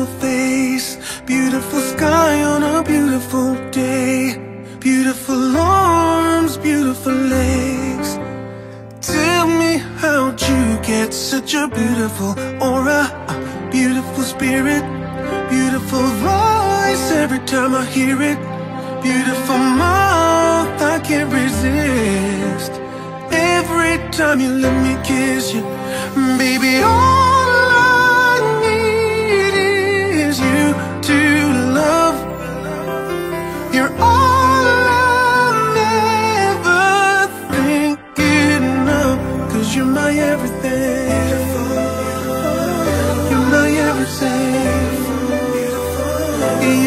beautiful face, beautiful sky on a beautiful day, beautiful arms, beautiful legs. Tell me how'd you get such a beautiful aura, a beautiful spirit, beautiful voice every time I hear it, beautiful mouth I can't resist. Every time you let me kiss you, baby, all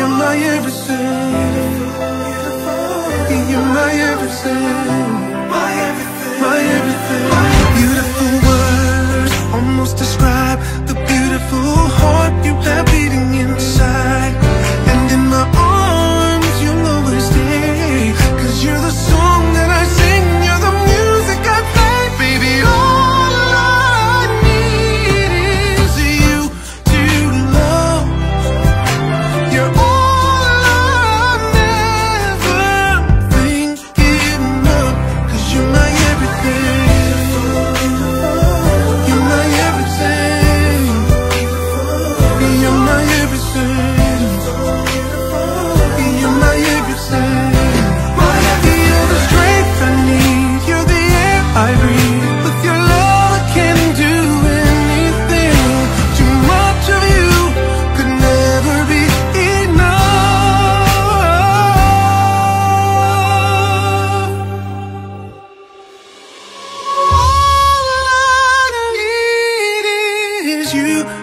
You're my everything. You're my everything. My everything. My everything. Beautiful words almost describe the you